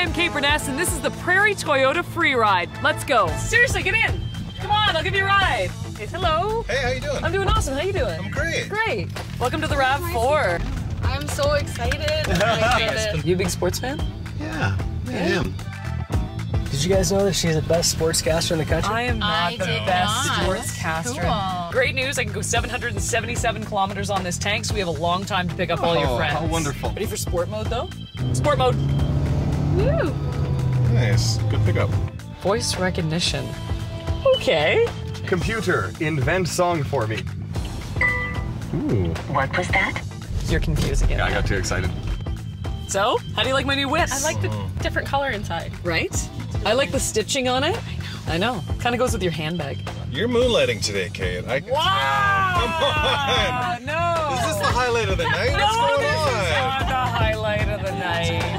am Kate Beirness, and this is the Prairie Toyota Free Ride. Let's go. Seriously, get in. Come on, I'll give you a ride. Hey, hello. Hey, how you doing? I'm doing awesome. How you doing? I'm great. Great. Welcome to the RAV4. I'm so excited. I. You a big sports fan? Yeah, I am. Did you guys know that she's the best sportscaster in the country? I am not I the best not. sportscaster. Cool. Great news, I can go 777 kilometers on this tank, so we have a long time to pick up all your Oh, friends. how wonderful. Ready for sport mode, though? Sport mode. Woo. Nice. Good pickup. Voice recognition. Okay. Computer, invent song for me. Ooh. What was that? You're confusing it. I got too excited. So, how do you like my new whip? I like the different color inside. Right? I like the stitching on it. I know. Kind of goes with your handbag. You're moonlighting today, Kate. I can Wow! Come on. No! Is this the highlight of the night? no, What's going this on? is not the highlight of the night.